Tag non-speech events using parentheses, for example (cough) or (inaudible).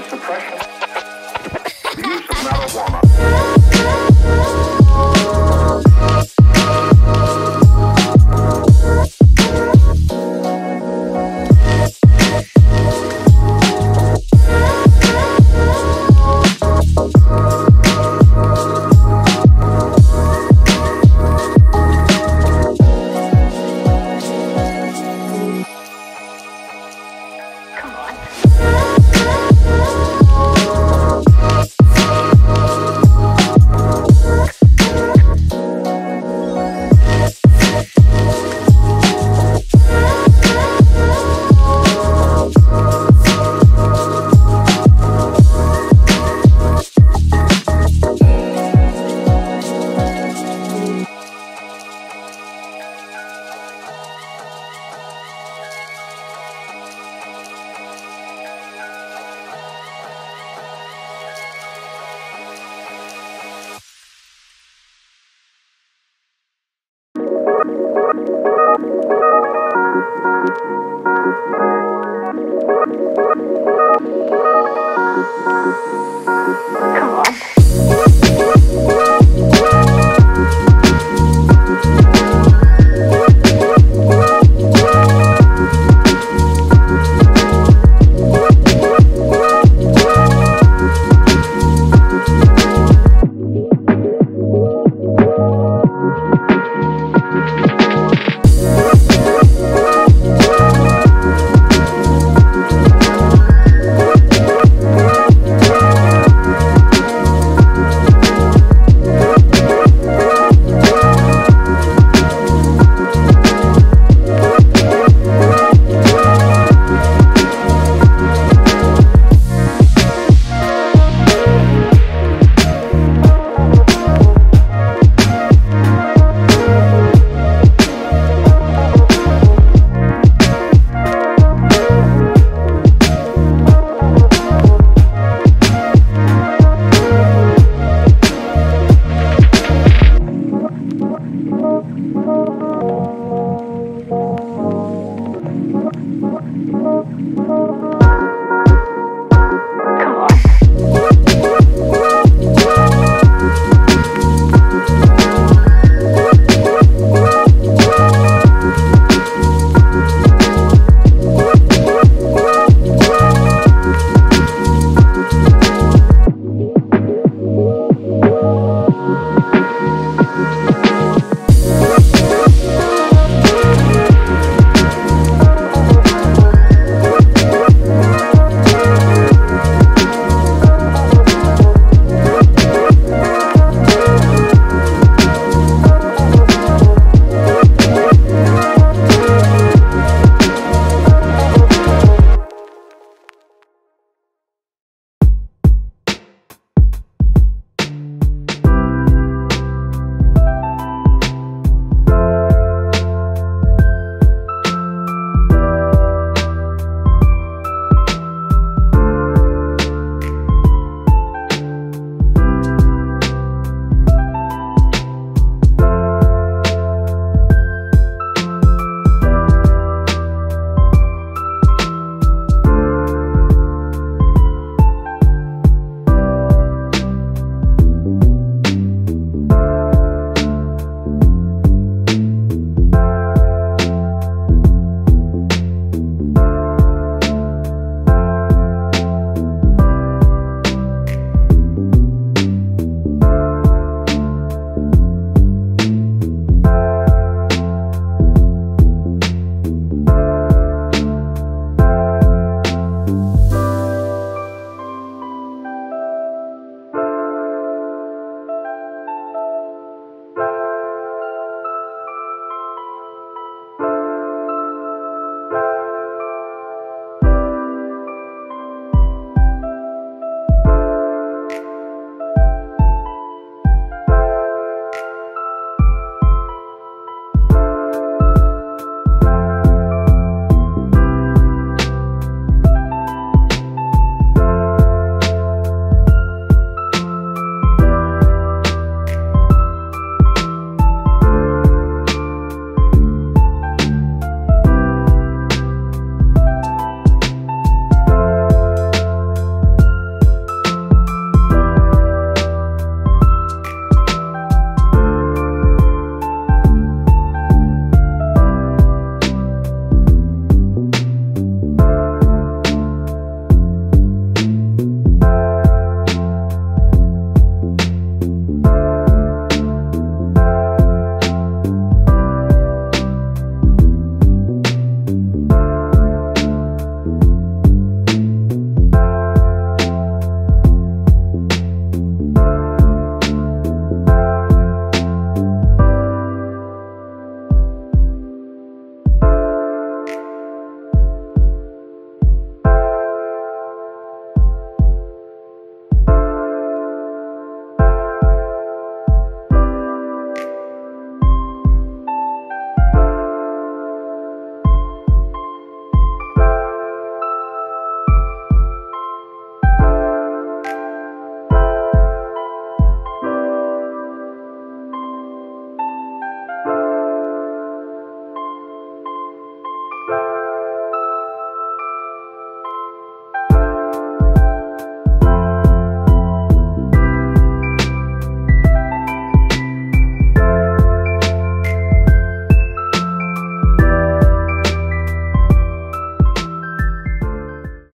the suppression, (laughs) the use of marijuana. Come on.